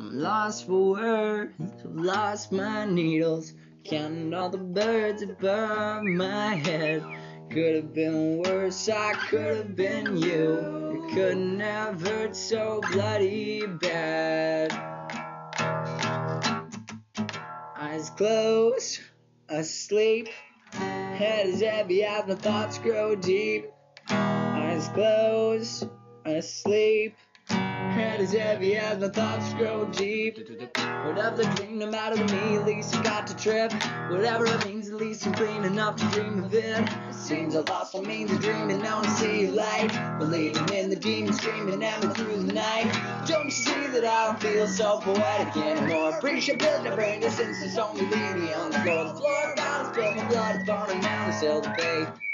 I'm lost for words, lost my needles, counting all the birds above my head. Could have been worse, I could have been you. It couldn't have hurt so bloody bad. Eyes closed, asleep. Head is heavy as my thoughts grow deep. Eyes closed, asleep. Head is heavy as my thoughts grow deep. Whatever the dream, no matter to me, at least I got to trip. Whatever it means, at least I'm clean enough to dream of it. Seems I lost my means of dreaming, now I see light. Believing in the demons screaming at me through the night. Don't you see that I don't feel so poetic anymore? Pretty sure built my brain, this instance only leave me on the floor. The floor of violence, spilled my blood, falling down the hill.